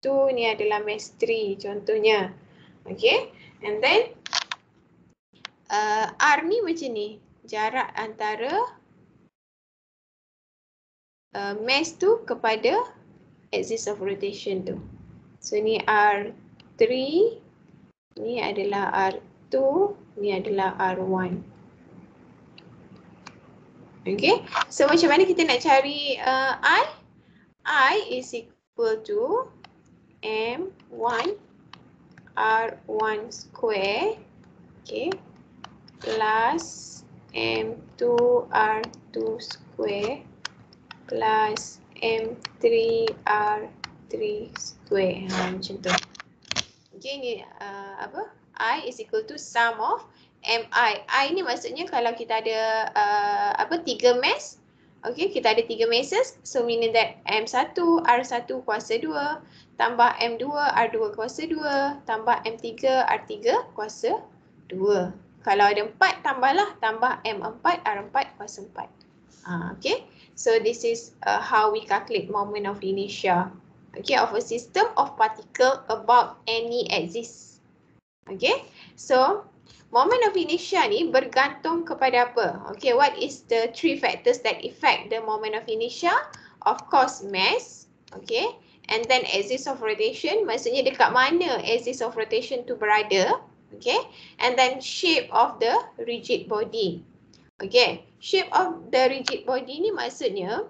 2 ni adalah mass 3 contohnya. Okay. And then uh, R ni macam ni. Jarak antara uh, mass tu kepada axis of rotation tu. So ni R3, ni adalah R2, ni adalah R1. Okay, so macam mana kita nak cari uh, I? I is equal to M1 R1 square, okay, plus M2 R2 square plus M3 R3 square. Ha, macam tu. Okay, ni uh, apa? I is equal to sum of MI. I ni maksudnya kalau kita ada uh, apa tiga mass. Okay, kita ada tiga masses. So meaning that M1, R1 kuasa 2 tambah M2, R2 kuasa 2 tambah M3, R3 kuasa 2. Kalau ada 4 tambahlah tambah M4, R4 kuasa 4. Uh, okay, so this is uh, how we calculate moment of inertia. Okay, of a system of particle about any axis. Okay, so moment of inertia ni bergantung kepada apa? Okay, what is the three factors that affect the moment of inertia? Of course, mass. Okay, and then axis of rotation. Maksudnya dekat mana axis of rotation tu berada? Okay, and then shape of the rigid body. Okay, shape of the rigid body ni maksudnya,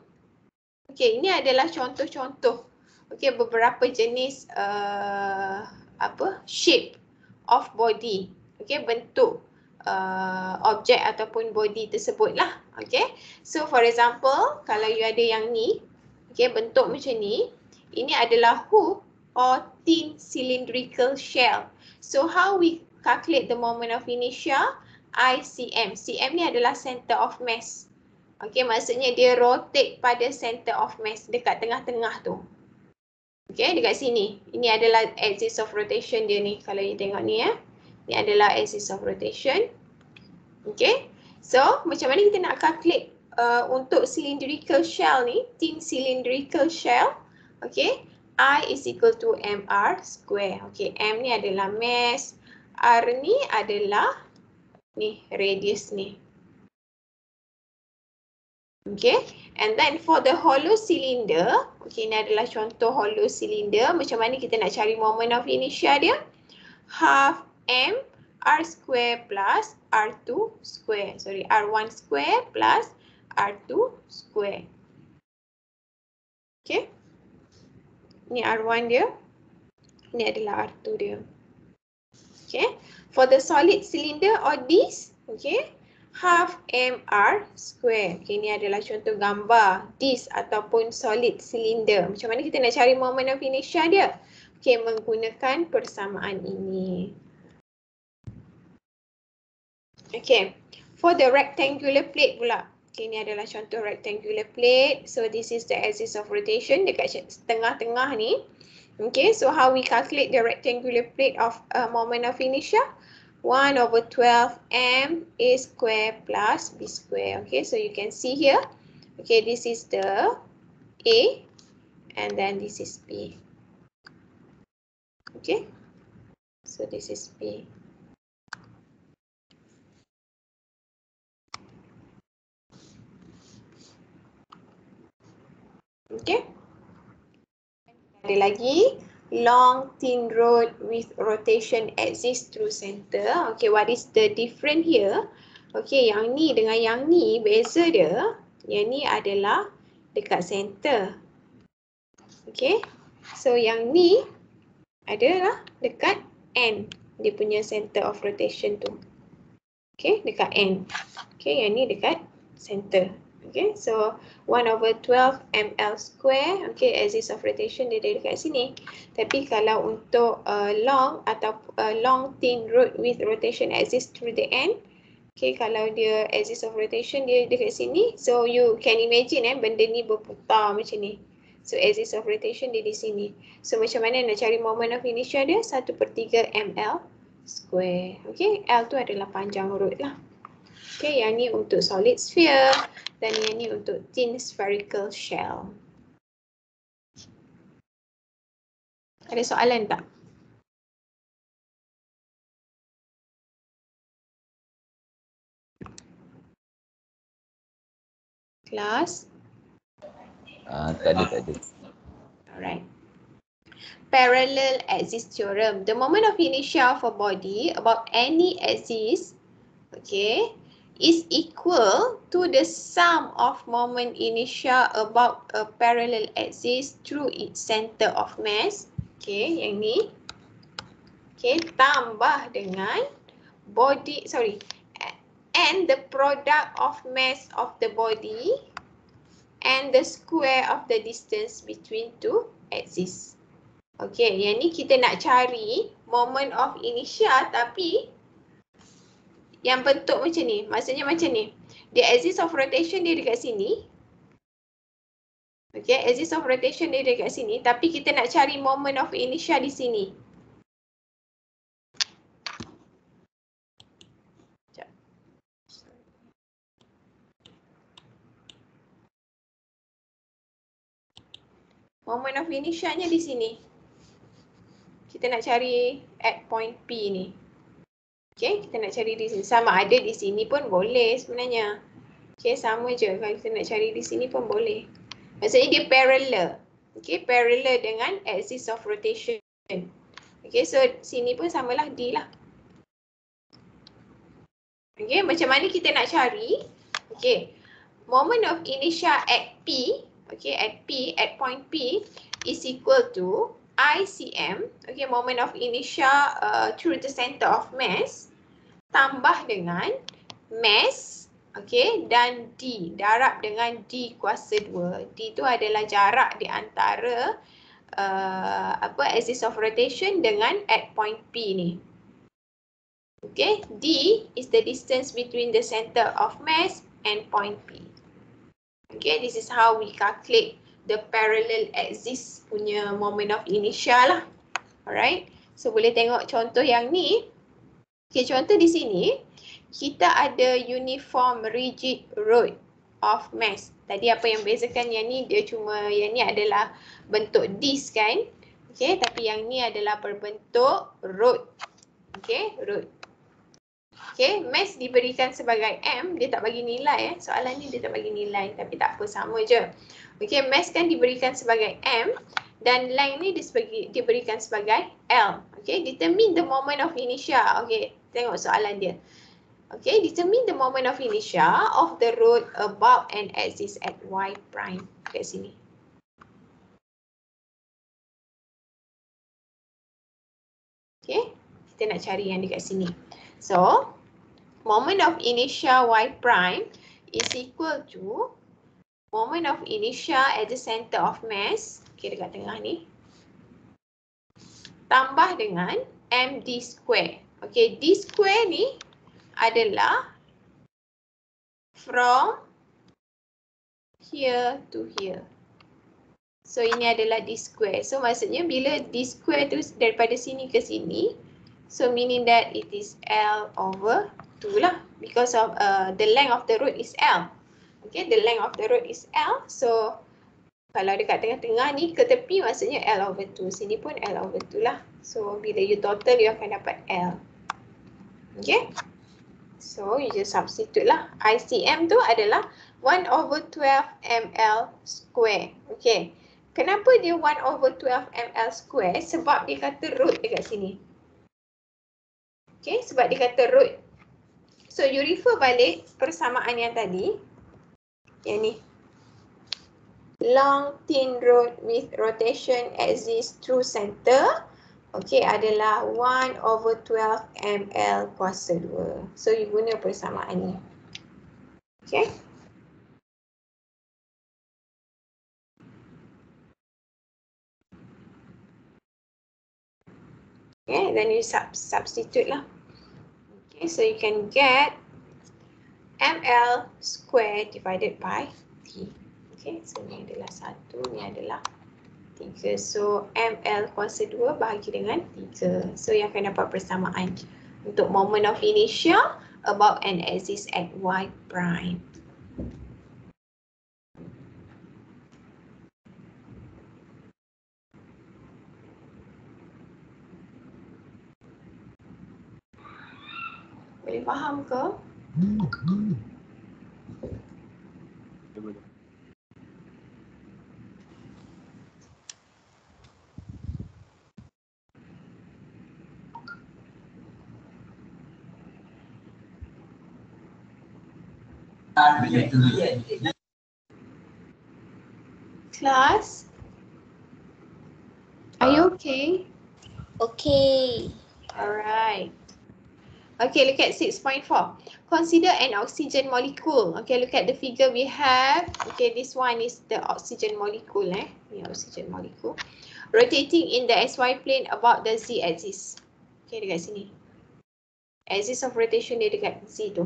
okay, ini adalah contoh-contoh, okay, beberapa jenis uh, apa shape of body, okay, bentuk uh, objek ataupun body tersebut lah, okay. So for example, kalau you ada yang ni, okay, bentuk macam ni, ini adalah hoop or thin cylindrical shell. So how we calculate the moment of inertia? ICM. CM ni adalah center of mass. Okey, maksudnya dia rotate pada center of mass dekat tengah-tengah tu. Okey, dekat sini. Ini adalah axis of rotation dia ni. Kalau you tengok ni ya. Ini adalah axis of rotation. Okey. So, macam mana kita nak calculate uh, untuk cylindrical shell ni, thin cylindrical shell. Okey. I is equal to mr square. Okey, m ni adalah mass. R ni adalah ni radius ni. Okay, and then for the hollow cylinder, okay ni adalah contoh hollow cylinder. Macam mana kita nak cari moment of inertia dia? Half m r square plus r2 square. Sorry, r1 square plus r2 square. Okay, ni r1 dia. Ni adalah r2 dia. Okay, for the solid cylinder or disc, okay, half mr square. Okay, ini adalah contoh gambar disc ataupun solid cylinder. Macam mana kita nak cari moment of inertia dia? Okay, menggunakan persamaan ini. Okay, for the rectangular plate pula. Okay, ini adalah contoh rectangular plate. So, this is the axis of rotation dekat tengah-tengah ni. Okay, so how we calculate the rectangular plate of a moment of inertia? 1 over 12 m a square plus b square. Okay, so you can see here. Okay, this is the a and then this is b. Okay, so this is b. Okay. Ada lagi long thin rod with rotation axis through center. Okay, what is the different here? Okay, yang ni dengan yang ni beza dia. Yang ni adalah dekat center. Okay, so yang ni adalah dekat end dia punya center of rotation tu. Okay, dekat end. Okay, yang ni dekat center. Okay, so 1 over 12 ml square. Okay, axis of rotation dia ada dekat sini. Tapi kalau untuk uh, long atau uh, long thin rod with rotation axis through the end. Okay, kalau dia axis of rotation dia dekat sini. So you can imagine eh, benda ni berputar macam ni. So axis of rotation dia di sini. So macam mana nak cari moment of inertia dia? 1 per 3 ml square. Okay, L tu adalah panjang rod lah. Okay, yang ni untuk solid sphere dan yang ni untuk thin spherical shell. Ada soalan tak? Kelas? Uh, tak ada, tak ada. Alright. Parallel axis theorem. The moment of inertia of a body about any axis, okay, is equal to the sum of moment inertia about a parallel axis through its center of mass. Okay, yang ni. Okay, tambah dengan body, sorry, and the product of mass of the body and the square of the distance between two axes. Okay, yang ni kita nak cari moment of inertia tapi yang bentuk macam ni. Maksudnya macam ni. The axis of rotation dia dekat sini. Okay, axis of rotation dia dekat sini. Tapi kita nak cari moment of inertia di sini. Moment of inertia-nya di sini. Kita nak cari at point P ni. Okay, kita nak cari di sini. Sama ada di sini pun boleh sebenarnya. Okay, sama je kalau kita nak cari di sini pun boleh. Maksudnya dia parallel. Okay, parallel dengan axis of rotation. Okay, so sini pun samalah D lah. Okay, macam mana kita nak cari? Okay, moment of inertia at P, okay, at P, at point P is equal to ICM, okay, moment of inertia uh, through the center of mass tambah dengan mass okay, dan D, darab dengan D kuasa 2. D itu adalah jarak di antara uh, apa axis of rotation dengan at point P ni. Okay, D is the distance between the center of mass and point P. Okay, this is how we calculate the parallel axis punya moment of inertia lah. Alright, so boleh tengok contoh yang ni. Okay, contoh di sini, kita ada uniform rigid rod of mass. Tadi apa yang bezakan yang ni, dia cuma yang ni adalah bentuk disk kan. Okay, tapi yang ni adalah berbentuk rod. Okay, rod. Okay, mass diberikan sebagai M, dia tak bagi nilai eh. Soalan ni dia tak bagi nilai, tapi tak apa, sama je. Okay, mass kan diberikan sebagai M dan length ni diberikan sebagai L. Okay, determine the moment of inertia. Okay, Tengok soalan dia. Okay, determine the moment of inertia of the road above an axis at y prime. Kat sini. Okay, kita nak cari yang dekat sini. So, moment of inertia y prime is equal to moment of inertia at the center of mass. Okay, dekat tengah ni. Tambah dengan md square. Okay, D square ni adalah from here to here. So ini adalah D square. So maksudnya bila D square tu daripada sini ke sini, so meaning that it is L over 2 lah. Because of uh, the length of the road is L. Okay, the length of the road is L. So kalau dekat tengah-tengah ni ke tepi maksudnya L over 2. Sini pun L over 2 lah. So bila you total you akan dapat L. Okay. So you just substitute lah. ICM tu adalah 1 over 12 ml square. Okay. Kenapa dia 1 over 12 ml square? Sebab dia kata root dekat sini. Okay. Sebab dia kata root. So you refer balik persamaan yang tadi. Yang ni. Long thin rod with rotation axis through center Okey adalah 1 over 12 ml kuasa 2. So you guna persamaan ni. Okey. Okay, then you sub substitute lah. Okay, so you can get ml square divided by t. Okay, so ni adalah 1, ni adalah 3. So ml kuasa 2 bahagi dengan 3. So yang akan dapat persamaan untuk moment of inertia about an axis at y prime. Boleh faham ke? Class? Are you okay? Okay. Alright. Okay, look at 6.4. Consider an oxygen molecule. Okay, look at the figure we have. Okay, this one is the oxygen molecule. Eh? Ni oxygen molecule. Rotating in the SY plane about the Z axis. Okay, dekat sini. Axis of rotation dia dekat Z tu.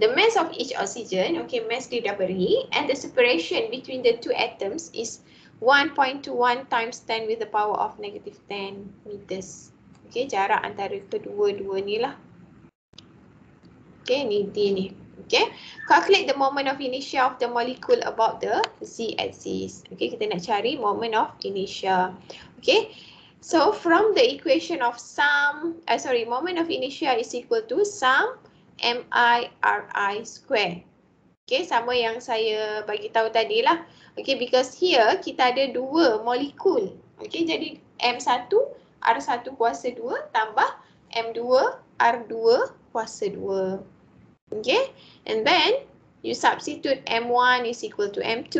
The mass of each oxygen, okay, mass dia dah beri, and the separation between the two atoms is 1.21 times 10 with the power of negative 10 meters. Okay, jarak antara kedua-dua ni lah. Okay, ni D ni. Okay, calculate the moment of inertia of the molecule about the Z axis. Okay, kita nak cari moment of inertia. Okay, so from the equation of sum, uh, sorry, moment of inertia is equal to sum MI square. Okay, sama yang saya bagi tahu tadi lah. Okay, because here kita ada dua molekul. Okay, jadi M1 R1 kuasa 2 tambah M2 R2 kuasa 2. Okay, and then you substitute M1 is equal to M2.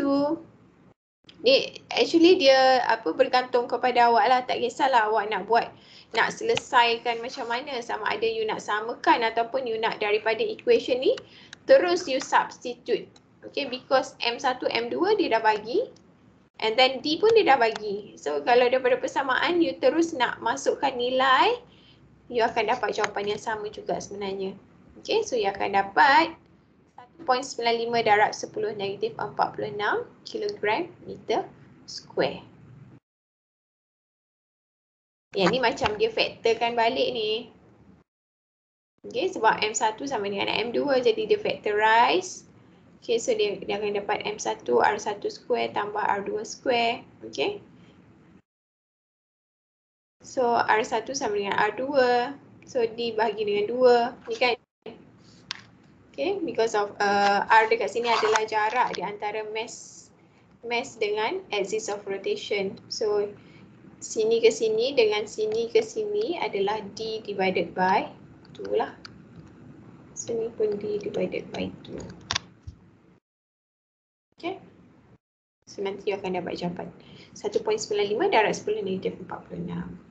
Ni actually dia apa bergantung kepada awak lah. Tak kisahlah awak nak buat nak selesaikan macam mana sama ada you nak samakan ataupun you nak daripada equation ni terus you substitute. Okay, because M1, M2 dia dah bagi and then D pun dia dah bagi. So kalau daripada persamaan you terus nak masukkan nilai you akan dapat jawapan yang sama juga sebenarnya. Okay, so you akan dapat 1.95 darab 10 negatif 46 kilogram meter square. Yang ni macam dia factorkan balik ni. Okay, sebab M1 sama dengan M2 jadi dia factorize. Okay, so dia, dia akan dapat M1 R1 square tambah R2 square. Okay. So R1 sama dengan R2. So dibagi dengan 2. Ni kan. Okay, because of uh, R dekat sini adalah jarak di antara mass mass dengan axis of rotation. So sini ke sini dengan sini ke sini adalah D divided by 2 lah. So ni pun D divided by 2. Okay. So nanti akan dapat jawapan. 1.95 darab 10 negatif 46.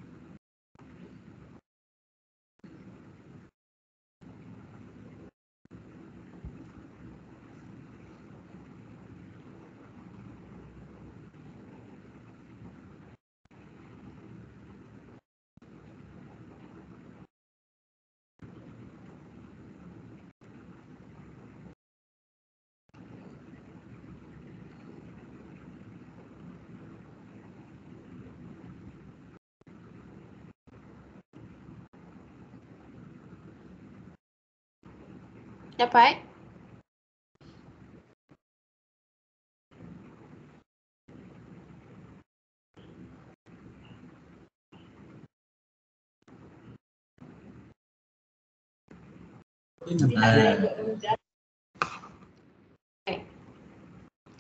Dapat?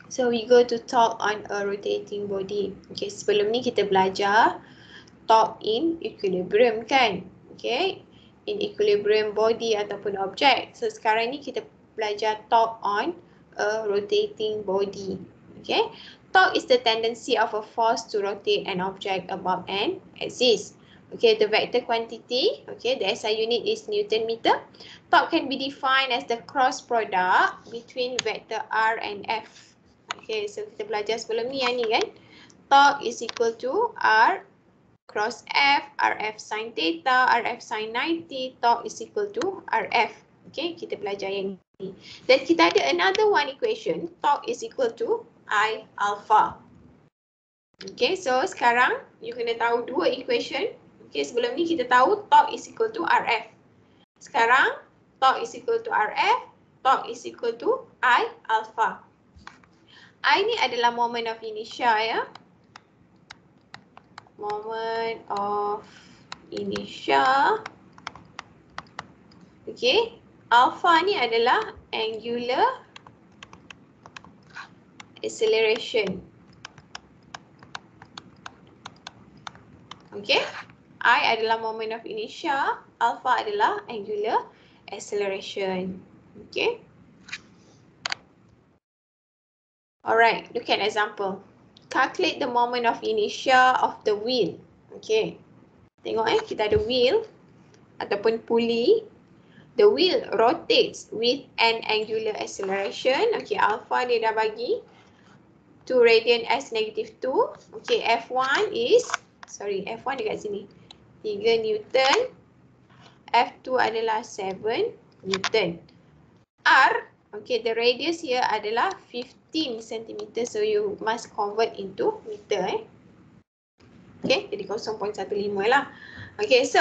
So we go to talk on a rotating body. Okay, sebelum ni kita belajar talk in equilibrium kan? Okay, in equilibrium body ataupun object. So sekarang ni kita belajar talk on a rotating body. Okay, torque is the tendency of a force to rotate an object about an axis. Okay, the vector quantity, okay, the SI unit is Newton meter. Torque can be defined as the cross product between vector R and F. Okay, so kita belajar sebelum ni yang ni kan. Torque is equal to R cross F, RF sin theta, RF sin 90, torque is equal to RF. Okay, kita belajar yang ni. Dan kita ada another one equation, torque is equal to I alpha. Okay, so sekarang you kena tahu dua equation. Okay, sebelum ni kita tahu torque is equal to RF. Sekarang torque is equal to RF, torque is equal to I alpha. I ni adalah moment of inertia ya. Moment of inertia. Okay, alpha ni adalah angular acceleration. Okay, I adalah moment of inertia, alpha adalah angular acceleration. Okay. Alright, look at example. Calculate the moment of inertia of the wheel. Okay. Tengok eh, kita ada wheel ataupun pulley. The wheel rotates with an angular acceleration. Okay, alpha dia dah bagi. 2 radian s negative 2. Okay, F1 is, sorry, F1 dekat sini. 3 Newton. F2 adalah 7 Newton. R, okay, the radius here adalah 15 cm. So, you must convert into meter eh. Okay, jadi 0.15 lah. Okay, so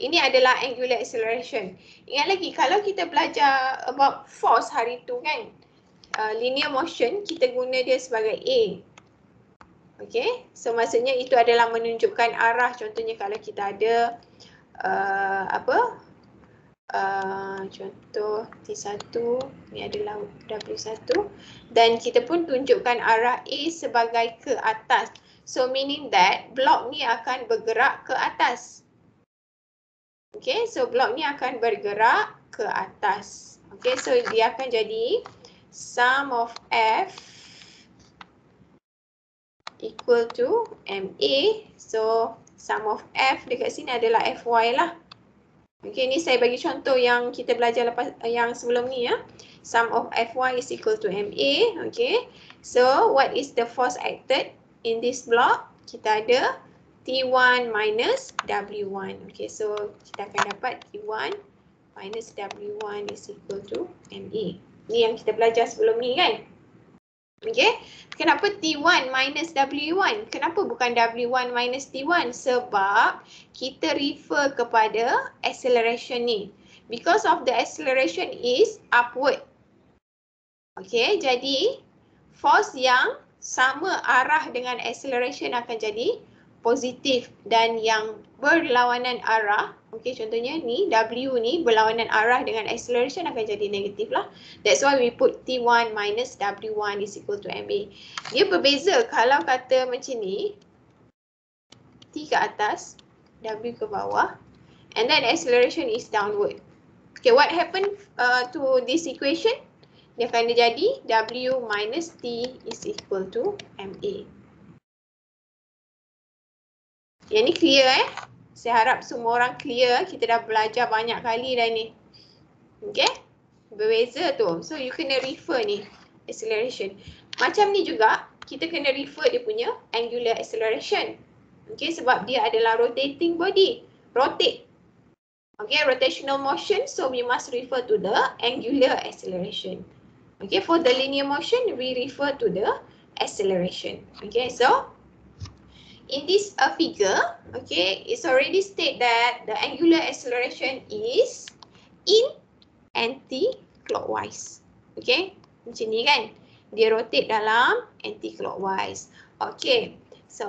ini adalah angular acceleration. Ingat lagi, kalau kita belajar about force hari tu kan, uh, linear motion, kita guna dia sebagai A. Okay, so maksudnya itu adalah menunjukkan arah. Contohnya kalau kita ada uh, apa, uh, contoh T1, ni adalah W1 dan kita pun tunjukkan arah A sebagai ke atas. So meaning that blok ni akan bergerak ke atas. Okay, so blok ni akan bergerak ke atas. Okay, so dia akan jadi sum of F equal to MA. So sum of F dekat sini adalah FY lah. Okay, ni saya bagi contoh yang kita belajar lepas yang sebelum ni ya. Sum of Fy is equal to MA. Okay, so what is the force acted? in this block, kita ada T1 minus W1. Okay, so kita akan dapat T1 minus W1 is equal to MA. Ni yang kita belajar sebelum ni kan? Okay, kenapa T1 minus W1? Kenapa bukan W1 minus T1? Sebab kita refer kepada acceleration ni. Because of the acceleration is upward. Okay, jadi force yang sama arah dengan acceleration akan jadi positif dan yang berlawanan arah okey contohnya ni W ni berlawanan arah dengan acceleration akan jadi negatif lah. That's why we put T1 minus W1 is equal to MA dia berbeza kalau kata macam ni T ke atas W ke bawah and then acceleration is downward. Okay what happened uh, to this equation? Dia akan jadi W minus T is equal to MA. Yang ni clear eh. Saya harap semua orang clear. Kita dah belajar banyak kali dah ni. Okay. Berbeza tu. So you kena refer ni. Acceleration. Macam ni juga. Kita kena refer dia punya angular acceleration. Okay. Sebab dia adalah rotating body. Rotate. Okay. Rotational motion. So we must refer to the angular acceleration. Okay, for the linear motion, we refer to the acceleration. Okay, so in this uh, figure, okay, it's already state that the angular acceleration is in anti-clockwise. Okay, macam ni kan? Dia rotate dalam anti-clockwise. Okay, so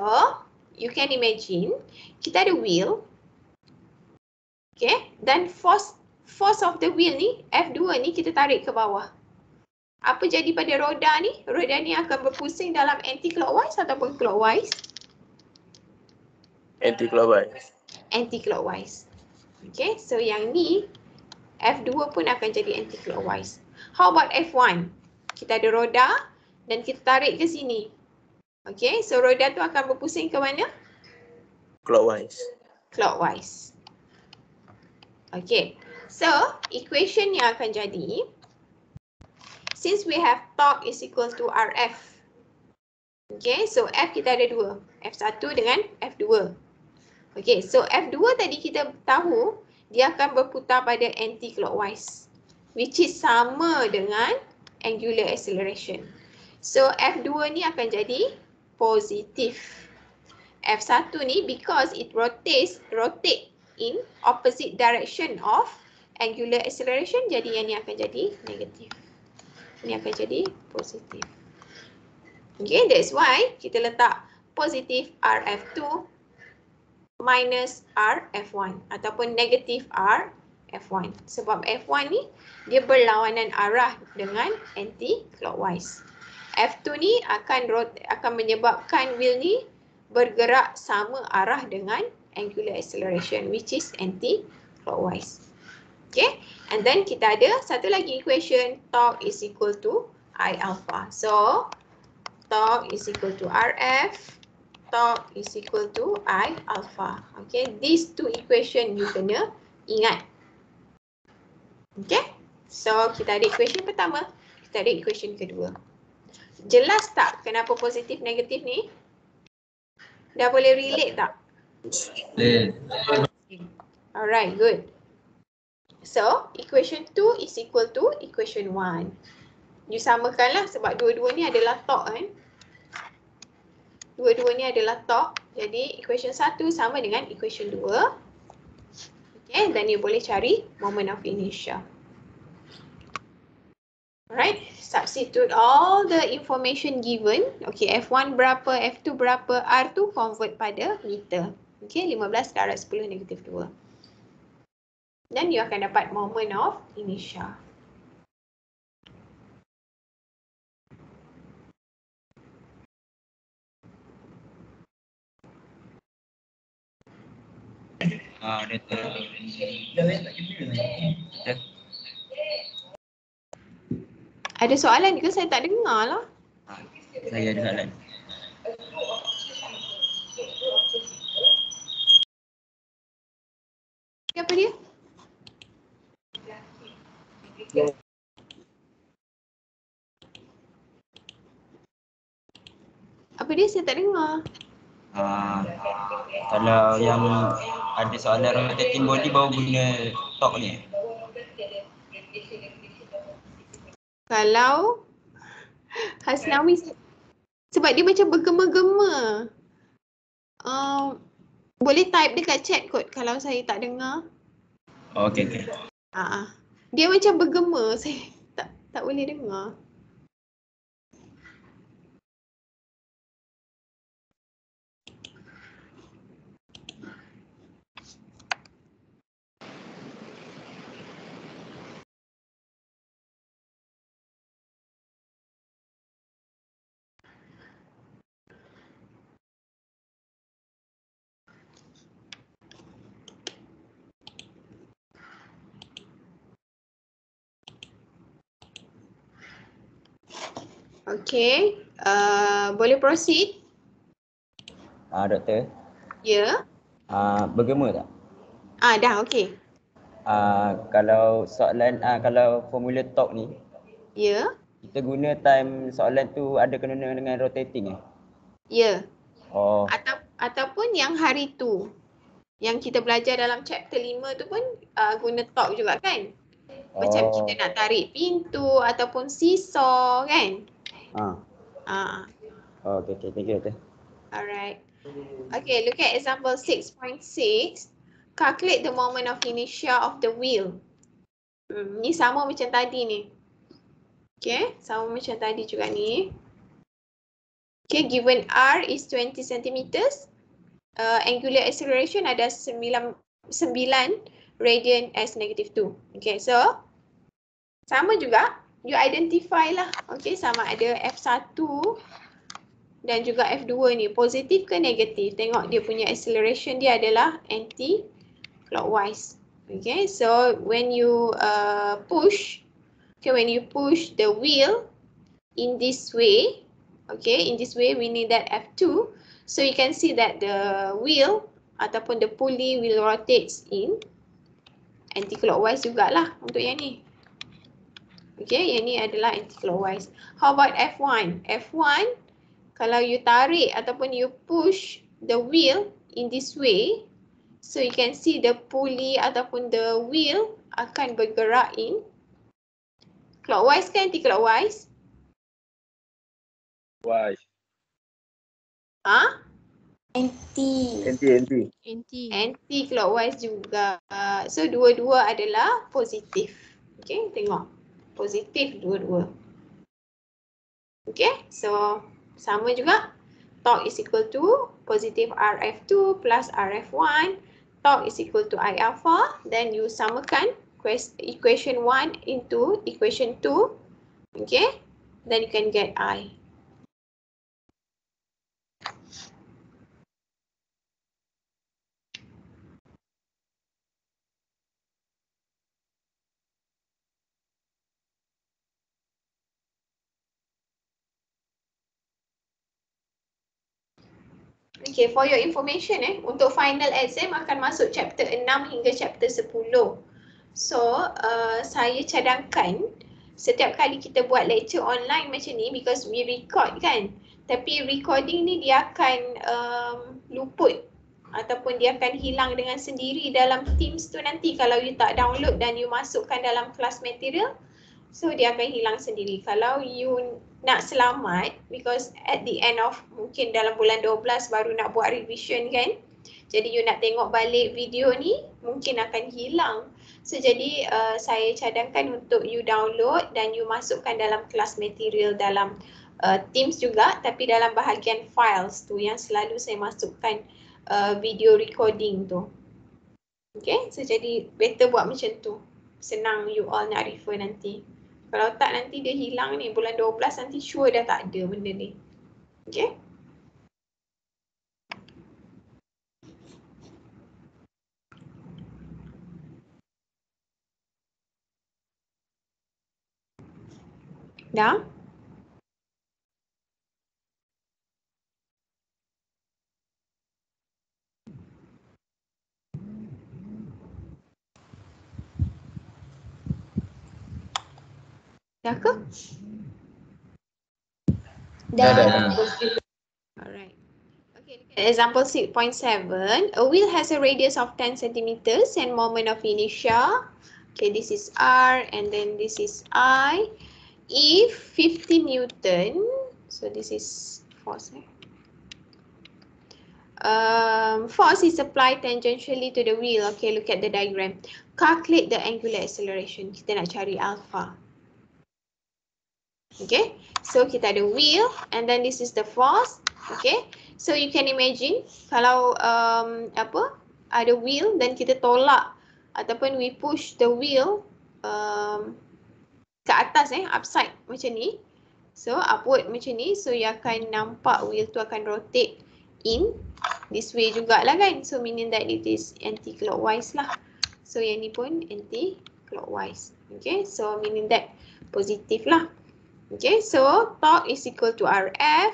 you can imagine kita ada wheel. Okay, dan force force of the wheel ni, F2 ni kita tarik ke bawah apa jadi pada roda ni? Roda ni akan berpusing dalam anti-clockwise ataupun clockwise? Anti-clockwise. Anti-clockwise. Okay, so yang ni F2 pun akan jadi anti-clockwise. How about F1? Kita ada roda dan kita tarik ke sini. Okay, so roda tu akan berpusing ke mana? Clockwise. Clockwise. Okay, so equation yang akan jadi since we have torque is equal to RF. Okay, so F kita ada dua. F1 dengan F2. Okay, so F2 tadi kita tahu dia akan berputar pada anti-clockwise. Which is sama dengan angular acceleration. So F2 ni akan jadi positif. F1 ni because it rotates, rotate in opposite direction of angular acceleration jadi yang ni akan jadi negatif ni akan jadi positif. Okay, that's why kita letak positif RF2 minus RF1 ataupun negatif R F1. Sebab F1 ni dia berlawanan arah dengan anti-clockwise. F2 ni akan akan menyebabkan wheel ni bergerak sama arah dengan angular acceleration which is anti-clockwise. Okay, and then kita ada satu lagi equation torque is equal to I alpha. So, torque is equal to RF, torque is equal to I alpha. Okay, these two equation you kena ingat. Okay, so kita ada equation pertama, kita ada equation kedua. Jelas tak kenapa positif negatif ni? Dah boleh relate tak? Boleh. Alright, good. So, equation 2 is equal to equation 1. You samakanlah sebab dua-dua ni adalah torque kan. Dua-dua ni adalah torque. Jadi, equation 1 sama dengan equation 2. Okay, dan you boleh cari moment of inertia. Alright, substitute all the information given. Okay, F1 berapa, F2 berapa, R2 convert pada meter. Okay, 15 darab 10 negatif 2. Dan you akan dapat moment of inertia. Ah, dia tu. Kita Ada soalan ke? Saya tak dengar lah. saya ada soalan. Apa dia? Apa dia? Saya tak dengar. Ah, kalau yang ada soalan rotating body baru guna torque ni. Kalau Hasnawi sebab dia macam bergema-gema. Uh, boleh type dekat chat kot kalau saya tak dengar. Oh, okey okey. Ah, uh, dia macam bergema. Saya tak tak boleh dengar. Okay, uh, boleh proceed? Ah, doktor. Ya. Yeah. Ah, bergema tak? Ah, dah okay. Ah, kalau soalan ah kalau formula torque ni Ya. Yeah. kita guna time soalan tu ada kena dengan rotating eh? Ya. Yeah. Oh, Atau ataupun yang hari tu yang kita belajar dalam chapter 5 tu pun uh, guna torque juga kan? Macam Oh. kita nak tarik pintu ataupun seesaw kan? Ah. Ah, Oh, okey okey. Thank you doktor. alright. Okay, look at example 6.6. Calculate the moment of inertia of the wheel. Hmm, ni sama macam tadi ni. Okay, sama macam tadi juga ni. Okay, given R is 20 centimeters, uh, angular acceleration ada 9, 9 radian as negative 2. Okay, so sama juga, you identify lah. Okay, sama ada F1 dan juga F2 ni, positif ke negatif. Tengok dia punya acceleration dia adalah anti-clockwise. Okay, so when you uh, push, okay, when you push the wheel in this way, okay, in this way we need that F2. So you can see that the wheel ataupun the pulley will rotates in anti-clockwise jugalah untuk yang ni. Okay, yang ni adalah anti-clockwise. How about F1? F1, kalau you tarik ataupun you push the wheel in this way, so you can see the pulley ataupun the wheel akan bergerak in clockwise ke anti-clockwise? Wise. Ha? Anti. NT, NT. Anti. Anti-clockwise juga. So dua-dua adalah positif. Okay, tengok. Positif dua-dua. Okay, so sama juga. Torque is equal to positive RF2 plus RF1 tau is equal to I alpha. Then you samakan equation 1 into equation 2. Okay. Then you can get I. Okay, for your information eh, untuk final exam akan masuk chapter 6 hingga chapter 10. So, uh, saya cadangkan setiap kali kita buat lecture online macam ni because we record kan. Tapi recording ni dia akan um, luput ataupun dia akan hilang dengan sendiri dalam Teams tu nanti kalau you tak download dan you masukkan dalam class material. So dia akan hilang sendiri. Kalau you nak selamat because at the end of mungkin dalam bulan 12 baru nak buat revision kan. Jadi you nak tengok balik video ni mungkin akan hilang. So jadi uh, saya cadangkan untuk you download dan you masukkan dalam kelas material dalam uh, Teams juga tapi dalam bahagian files tu yang selalu saya masukkan uh, video recording tu. Okay, so jadi better buat macam tu. Senang you all nak refer nanti. Kalau tak nanti dia hilang ni bulan 12 nanti sure dah tak ada benda ni. Okay. Dah? Dah ke? Dah, dah, dah. Alright. Okay, example 6.7. A wheel has a radius of 10 centimeters and moment of inertia. Okay, this is R and then this is I. If 50 Newton, so this is force. Eh? Um, force is applied tangentially to the wheel. Okay, look at the diagram. Calculate the angular acceleration. Kita nak cari alpha. Okay, so kita ada wheel and then this is the force. Okay, so you can imagine kalau um, apa ada wheel dan kita tolak ataupun we push the wheel um, ke atas eh upside macam ni. So upward macam ni so you akan nampak wheel tu akan rotate in this way jugalah kan. So meaning that it is anti-clockwise lah. So yang ni pun anti-clockwise. Okay, so meaning that positif lah. Okay, so torque is equal to RF.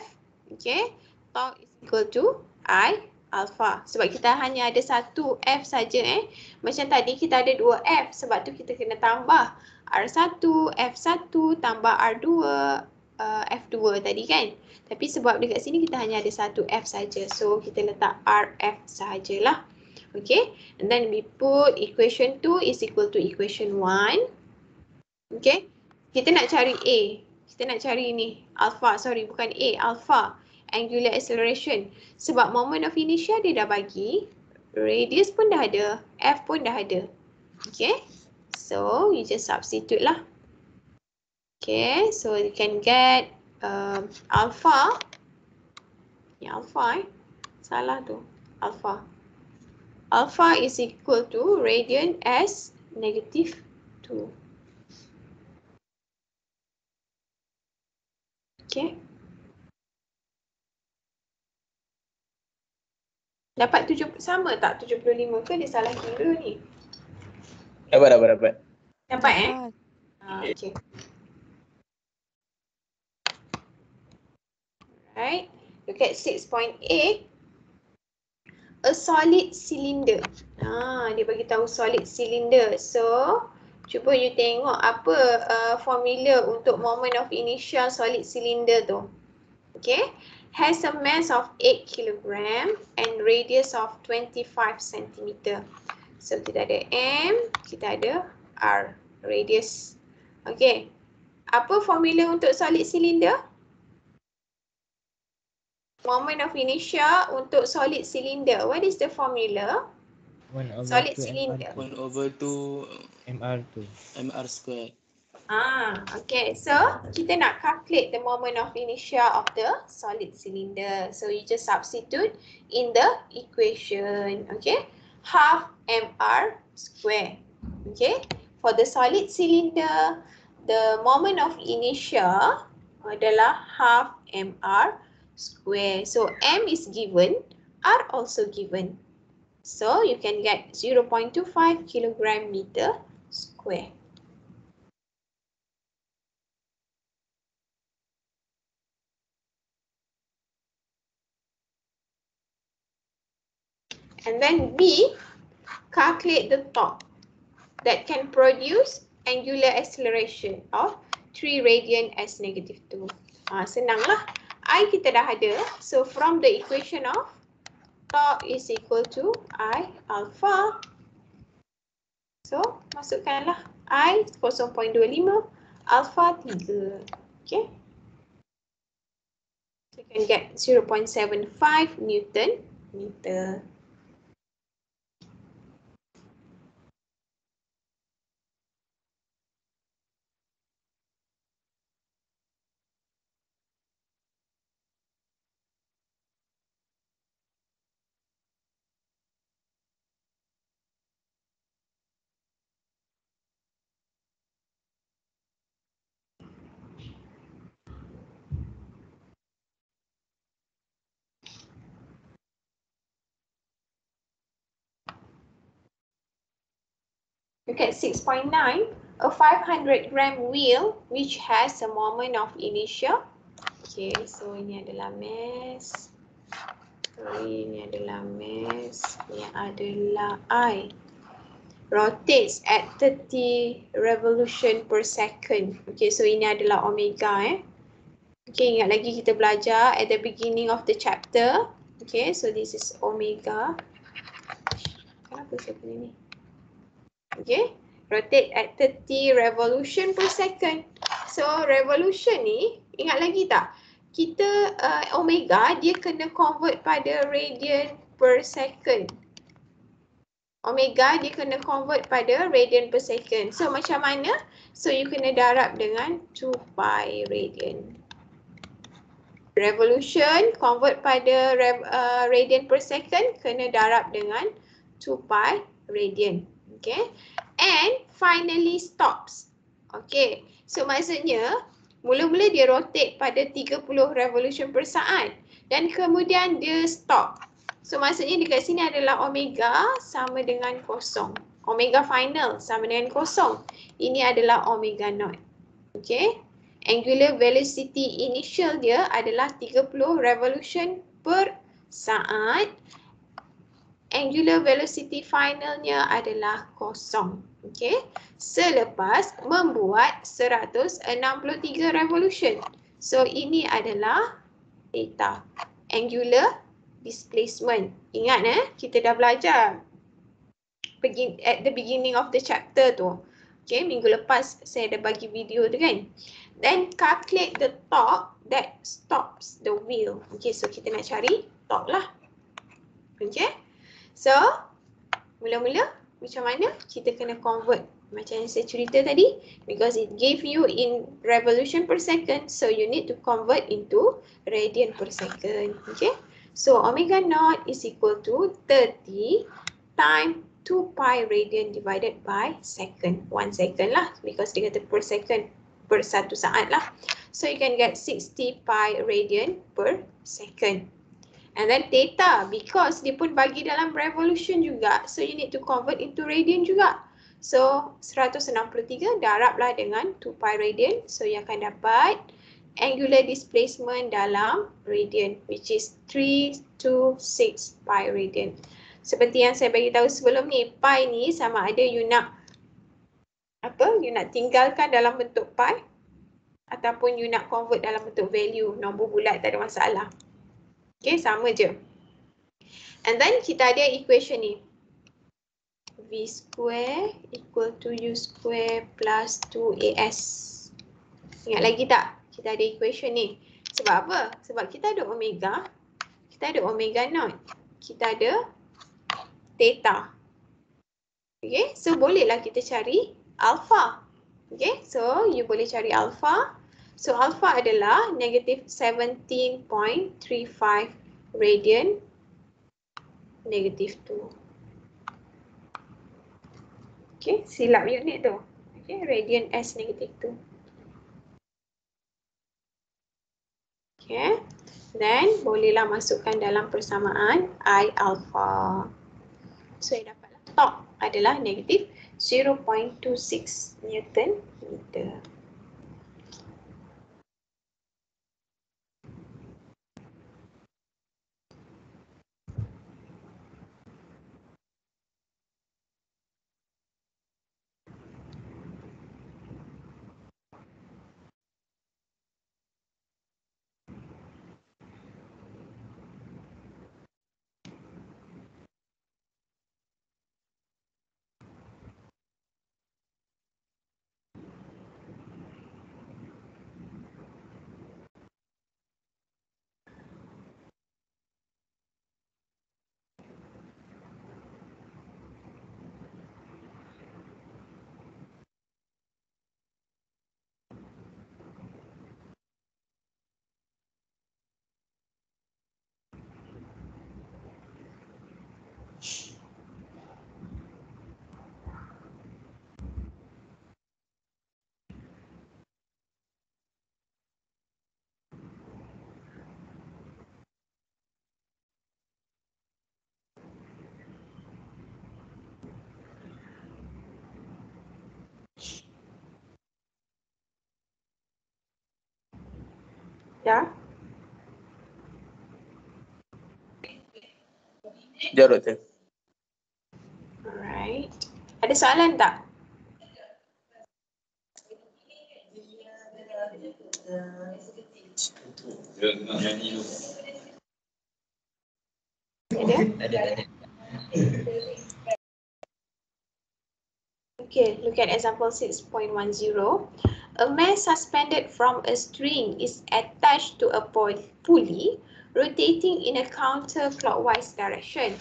Okay, torque is equal to I alpha. Sebab kita hanya ada satu F saja eh. Macam tadi kita ada dua F. Sebab tu kita kena tambah R1, F1 tambah R2, uh, F2 tadi kan. Tapi sebab dekat sini kita hanya ada satu F saja. So kita letak RF sahajalah. Okay, and then we put equation 2 is equal to equation 1. Okay, kita nak cari A kita nak cari ni alpha sorry bukan A alpha angular acceleration. Sebab moment of inertia dia dah bagi radius pun dah ada F pun dah ada. Okay? So you just substitute lah. Okay so you can get um, alpha. Ni alpha eh? Salah tu alpha. Alpha is equal to radian s negative 2 Okay. Dapat tujuh, sama tak 75 ke dia salah kira ni? Dapat, dapat, dapat. Dapat eh? Ah, okay. Alright. Look at 6.8. A solid cylinder. Ah, dia bagi tahu solid cylinder. So, Cuba you tengok apa uh, formula untuk moment of inertia solid cylinder tu. Okay. Has a mass of 8 kg and radius of 25 cm. So kita ada M, kita ada R, radius. Okay. Apa formula untuk solid cylinder? Moment of inertia untuk solid cylinder. What is the formula? One over Solid two cylinder. MR, 1 over 2 MR2. mr square. Ah, okay. So kita nak calculate the moment of inertia of the solid cylinder. So you just substitute in the equation. Okay. half mr square. Okay, for the solid cylinder, the moment of inertia adalah half mr square. So m is given, r also given. So you can get 0.25 kilogram meter square. And then B, calculate the torque that can produce angular acceleration of 3 radian s negative 2. Ha, senanglah. I kita dah ada. So from the equation of torque is equal to I alpha. So masukkanlah I 0.25, alpha 3. Okay. So you can get 0.75 Newton meter. Look at 6.9, a 500 gram wheel which has a moment of inertia. Okay, so ini adalah mass. Ini adalah mass. Ini adalah I. Rotates at 30 revolution per second. Okay, so ini adalah omega eh. Okay, ingat lagi kita belajar at the beginning of the chapter. Okay, so this is omega. Kenapa saya punya ni? Okay, rotate at 30 revolution per second. So revolution ni, ingat lagi tak? Kita uh, omega dia kena convert pada radian per second. Omega dia kena convert pada radian per second. So macam mana? So you kena darab dengan 2 pi radian. Revolution convert pada uh, radian per second kena darab dengan 2 pi radian. Okay. And finally stops. Okay. So maksudnya mula-mula dia rotate pada 30 revolution per saat dan kemudian dia stop. So maksudnya dekat sini adalah omega sama dengan kosong. Omega final sama dengan kosong. Ini adalah omega naught. Okay. Angular velocity initial dia adalah 30 revolution per saat angular velocity finalnya adalah kosong. Okay. Selepas membuat 163 revolution. So ini adalah data angular displacement. Ingat eh, kita dah belajar at the beginning of the chapter tu. Okay, minggu lepas saya dah bagi video tu kan. Then calculate the torque that stops the wheel. Okay, so kita nak cari torque lah. Okay. So, mula-mula macam mana kita kena convert macam yang saya cerita tadi? Because it gave you in revolution per second so you need to convert into radian per second okay? So omega naught is equal to 30 times 2 pi radian divided by second. 1 second lah because dia kata per second per satu saat lah. So you can get 60 pi radian per second And then theta because dia pun bagi dalam revolution juga. So you need to convert into radian juga. So 163 darablah dengan 2 pi radian. So you akan dapat angular displacement dalam radian which is 326 pi radian. Seperti yang saya bagi tahu sebelum ni, pi ni sama ada you nak apa? You nak tinggalkan dalam bentuk pi ataupun you nak convert dalam bentuk value nombor bulat tak ada masalah. Okay, sama je. And then kita ada equation ni. V square equal to U square plus 2AS. Ingat lagi tak? Kita ada equation ni. Sebab apa? Sebab kita ada omega. Kita ada omega naught. Kita ada theta. Okay, so bolehlah kita cari alpha. Okay, so you boleh cari alpha. So alpha adalah negative 17.35 radian negative 2. Okay, silap unit tu. Okay, radian S negatif tu. Okay, then bolehlah masukkan dalam persamaan I alpha. So, yang dapatlah top adalah negatif 0.26 Newton meter. Ya, Jawab doktor. alright. Ada soalan tak? Ada? Ada ada. Okay, look at example 6.10. A man suspended from a string is attached to a pulley rotating in a counterclockwise direction.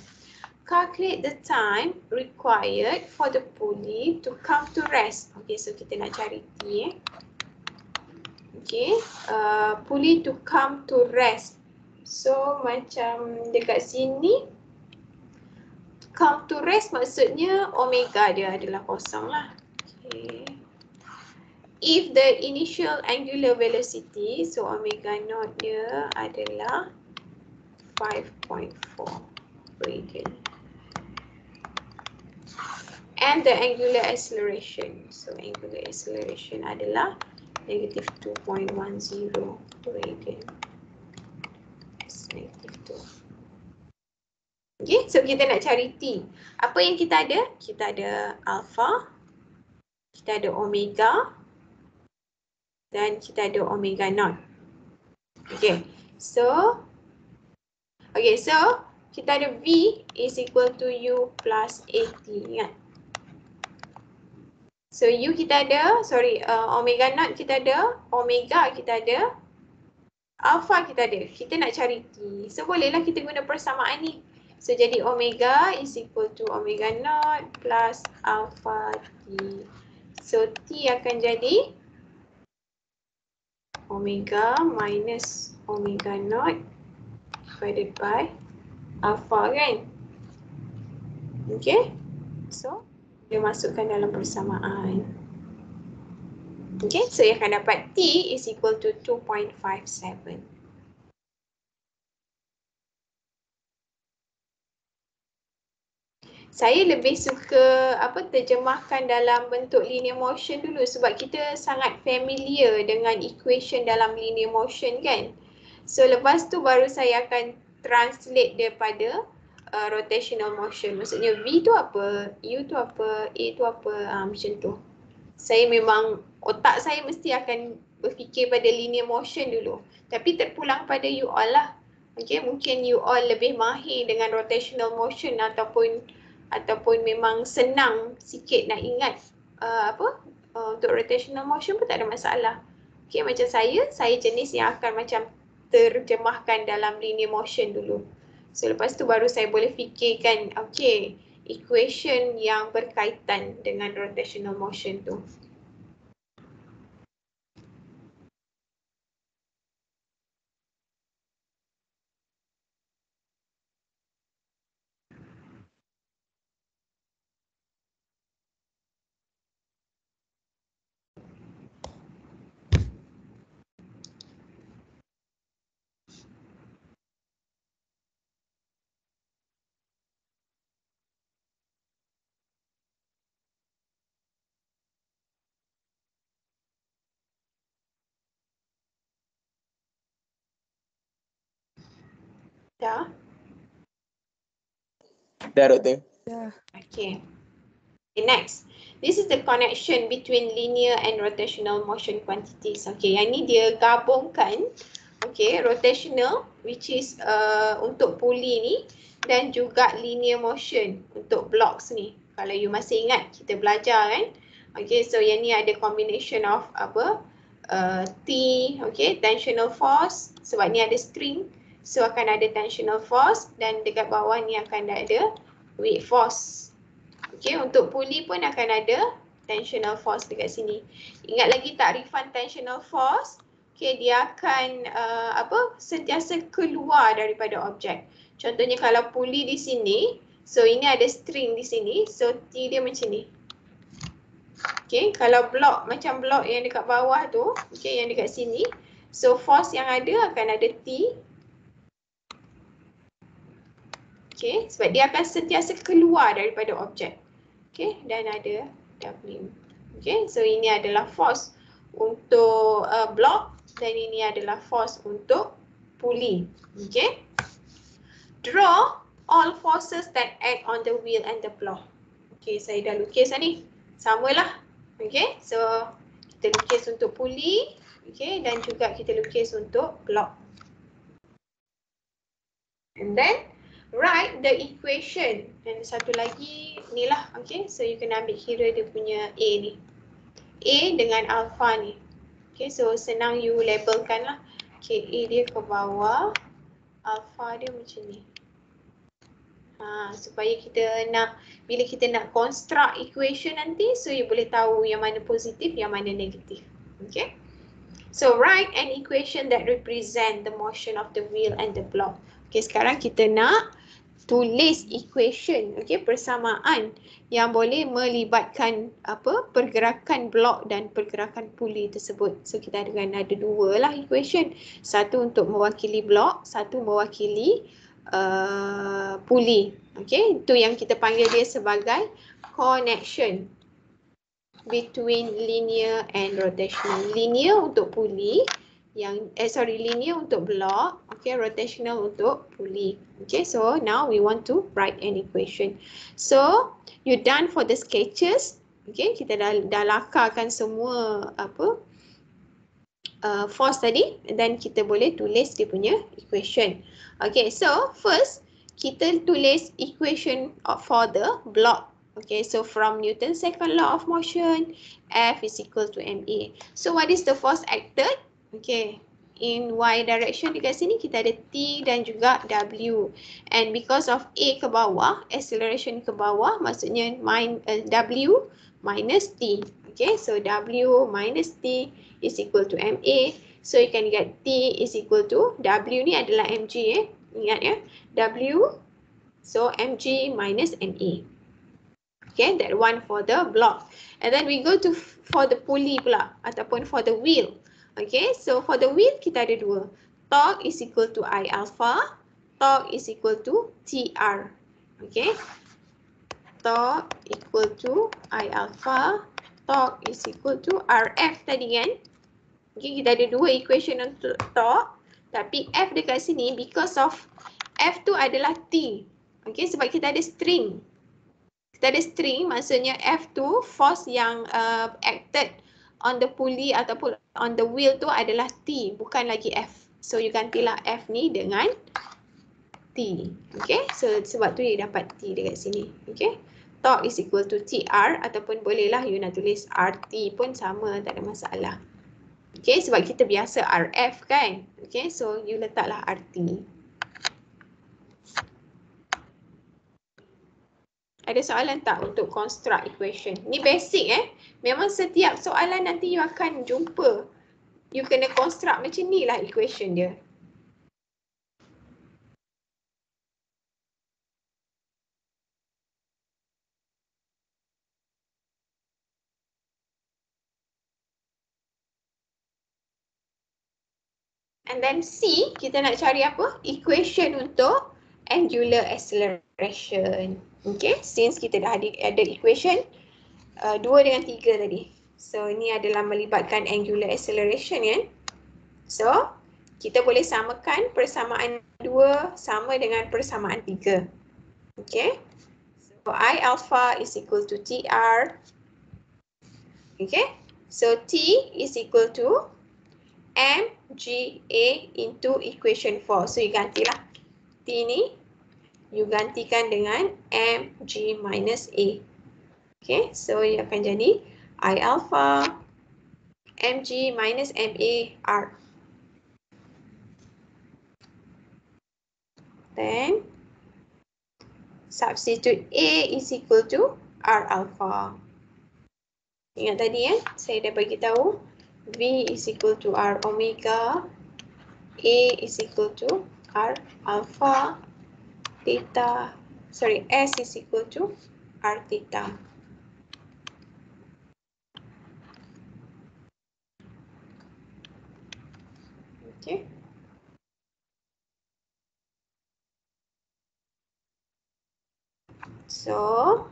Calculate the time required for the pulley to come to rest. Okay, so kita nak cari T eh. Okay, uh, pulley to come to rest. So macam dekat sini come to rest maksudnya omega dia adalah kosong lah. Okay. If the initial angular velocity, so omega naught dia adalah 5.4 radian. And the angular acceleration, so angular acceleration adalah negative 2.10 radian. It's negative 2. Okay, so kita nak cari T. Apa yang kita ada? Kita ada alpha, kita ada omega, dan kita ada omega naught. Okay, so, okay, so kita ada V is equal to U plus AT, ingat. So U kita ada, sorry, uh, omega naught kita ada, omega kita ada, alpha kita ada. Kita nak cari T. So bolehlah kita guna persamaan ni. So jadi omega is equal to omega naught plus alpha T. So T akan jadi omega minus omega naught divided by alpha kan. Okay. So dia masukkan dalam persamaan. Okay, so yang akan dapat T is equal to 2.57. Saya lebih suka apa terjemahkan dalam bentuk linear motion dulu sebab kita sangat familiar dengan equation dalam linear motion kan. So lepas tu baru saya akan translate daripada uh, rotational motion. Maksudnya V tu apa, U tu apa, A tu apa, uh, macam tu. Saya memang otak saya mesti akan berfikir pada linear motion dulu. Tapi terpulang pada you all lah. Okay, mungkin you all lebih mahir dengan rotational motion ataupun ataupun memang senang sikit nak ingat uh, apa uh, untuk rotational motion pun tak ada masalah. Okay, macam saya, saya jenis yang akan macam terjemahkan dalam linear motion dulu. So lepas tu baru saya boleh fikirkan, okay, equation yang berkaitan dengan rotational motion tu. Dah? Dah doktor. Okay. Okay, next. This is the connection between linear and rotational motion quantities. Okay, yang ni dia gabungkan okay, rotational which is uh, untuk pulley ni dan juga linear motion untuk blocks ni. Kalau you masih ingat kita belajar kan. Okay, so yang ni ada combination of apa? Uh, T, okay, tensional force sebab ni ada string. So akan ada tensional force dan dekat bawah ni akan ada weight force. Okay, untuk pulley pun akan ada tensional force dekat sini. Ingat lagi takrifan tensional force? Okay, dia akan uh, apa sentiasa keluar daripada objek. Contohnya kalau pulley di sini, so ini ada string di sini, so T dia macam ni. Okay, kalau block macam block yang dekat bawah tu, okay, yang dekat sini, so force yang ada akan ada T Okay, sebab dia akan sentiasa keluar daripada objek. Okay, dan ada W. Okay, so ini adalah force untuk uh, block dan ini adalah force untuk pulley. Okay. Draw all forces that act on the wheel and the block. Okay, saya dah lukis ni. Samalah. Okay, so kita lukis untuk pulley. Okay, dan juga kita lukis untuk block. And then write the equation. Dan satu lagi ni lah. Okay so you kena ambil kira dia punya A ni. A dengan alpha ni. Okay so senang you labelkan lah. Okay A dia ke bawah alpha dia macam ni. Ha, supaya kita nak bila kita nak construct equation nanti so you boleh tahu yang mana positif yang mana negatif. Okay? So write an equation that represent the motion of the wheel and the block. Okay sekarang kita nak tulis equation okey persamaan yang boleh melibatkan apa pergerakan blok dan pergerakan pulley tersebut. So kita ada ada dua lah equation. Satu untuk mewakili blok, satu mewakili uh, pulley. Okey, itu yang kita panggil dia sebagai connection between linear and rotational. Linear untuk pulley, yang eh sorry linear untuk block, okay rotational untuk pulley. Okay, so now we want to write an equation. So you done for the sketches. Okay, kita dah dah lakarkan semua apa uh, force tadi dan kita boleh tulis dia punya equation. Okay, so first kita tulis equation for the block. Okay, so from Newton's second law of motion, F is equal to ma. So what is the force acted? Okay, in y direction dekat sini kita ada t dan juga w. And because of a ke bawah, acceleration ke bawah maksudnya min, uh, w minus t. Okay, so w minus t is equal to ma. So you can get t is equal to w ni adalah mg eh. Ingat ya, w so mg minus ma. Okay, that one for the block. And then we go to for the pulley pula ataupun for the wheel. Okay, so for the wheel kita ada dua. Torque is equal to I alpha. Torque is equal to TR. Okay. Torque equal to I alpha. Torque is equal to RF tadi kan. Okay, kita ada dua equation untuk torque. Tapi F dekat sini because of F tu adalah T. Okay, sebab kita ada string. Kita ada string maksudnya F tu force yang uh, acted on the pulley ataupun on the wheel tu adalah T bukan lagi F. So you gantilah F ni dengan T. Okay. So sebab tu dia dapat T dekat sini. Okay. Torque is equal to TR ataupun bolehlah you nak tulis RT pun sama tak ada masalah. Okay. Sebab kita biasa RF kan. Okay. So you letaklah RT. Ada soalan tak untuk construct equation? Ni basic eh. Memang setiap soalan nanti you akan jumpa. You kena construct macam ni lah equation dia. And then C, kita nak cari apa? Equation untuk angular acceleration. Okay, since kita dah ada, ada equation uh, dua dengan tiga tadi. So, ini adalah melibatkan angular acceleration kan. So, kita boleh samakan persamaan 2 sama dengan persamaan 3. Okay. So I alpha is equal to TR. Okay. So T is equal to MGA into equation 4. So you gantilah. T ni you gantikan dengan MG minus A. Okay. So ia akan jadi I alpha mg minus mar. Then substitute A is equal to R alpha. Ingat tadi ya, saya dah bagi tahu V is equal to R omega, A is equal to R alpha, theta, sorry, S is equal to R theta. So,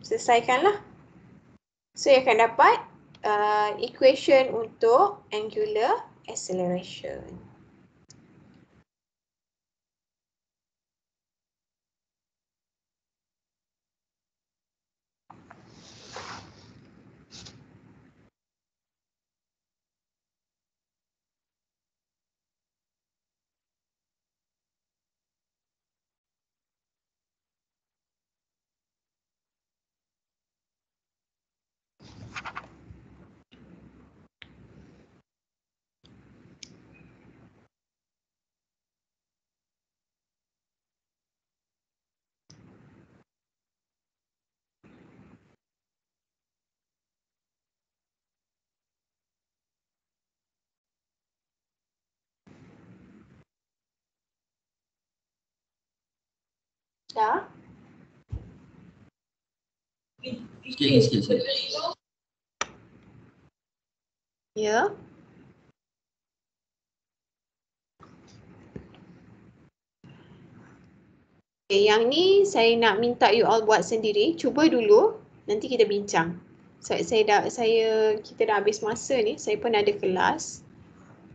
selesaikanlah. So, you akan dapat uh, equation untuk angular acceleration. Dah? Sikit sikit sikit. Ya. Okay, yang ni saya nak minta you all buat sendiri. Cuba dulu, nanti kita bincang. Saya, saya dah saya kita dah habis masa ni. Saya pun ada kelas.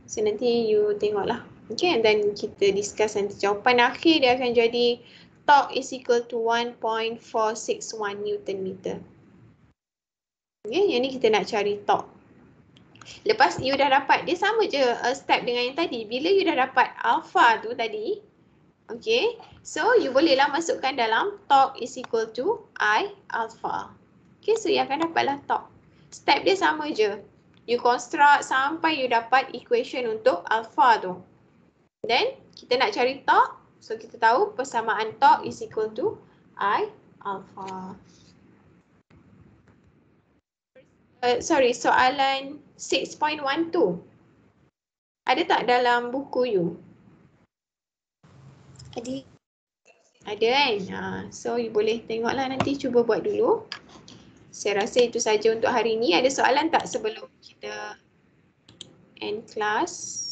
So nanti you tengoklah. Okay, and then kita discuss nanti jawapan akhir dia akan jadi torque is equal to 1.461 Newton meter. Okay, yang ni kita nak cari torque. Lepas you dah dapat, dia sama je uh, step dengan yang tadi. Bila you dah dapat alpha tu tadi, okay, so you bolehlah masukkan dalam torque is equal to I alpha. Okay, so you akan dapatlah torque. Step dia sama je. You construct sampai you dapat equation untuk alpha tu. Then, kita nak cari torque. So, kita tahu persamaan torque is equal to I alpha. Uh, sorry, soalan 6.12. Ada tak dalam buku you? Ada. Ada kan? Ha, so, you boleh tengoklah nanti cuba buat dulu. Saya rasa itu saja untuk hari ini. Ada soalan tak sebelum kita end class?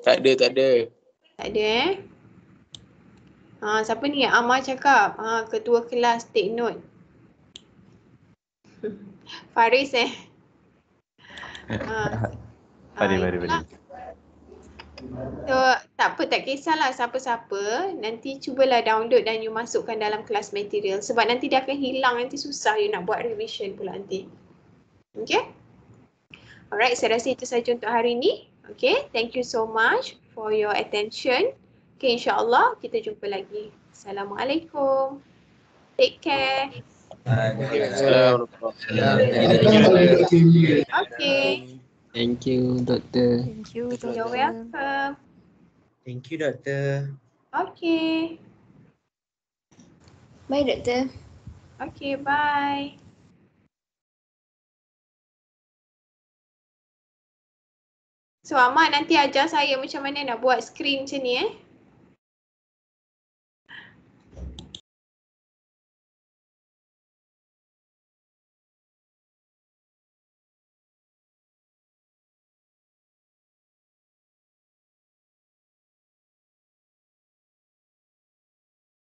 Tak ada, tak ada. Tak ada eh? Ha, siapa ni? Amar cakap. Ha, ketua kelas take note. Faris eh. Ha. Mari, Ha, mari, mari. itulah. So, tak apa, tak kisahlah siapa-siapa. Nanti cubalah download dan you masukkan dalam kelas material. Sebab nanti dia akan hilang, nanti susah you nak buat revision pula nanti. Okay? Alright, saya rasa itu saja untuk hari ini. Okay, thank you so much for your attention. Okay, insyaAllah kita jumpa lagi. Assalamualaikum. Take care. Assalamualaikum. Okay, Thank you, Doktor. Thank you, Doktor. you're welcome. Thank you, Doktor. Okay. Bye, Doktor. Okay, bye. So Ahmad nanti ajar saya macam mana nak buat screen macam ni eh.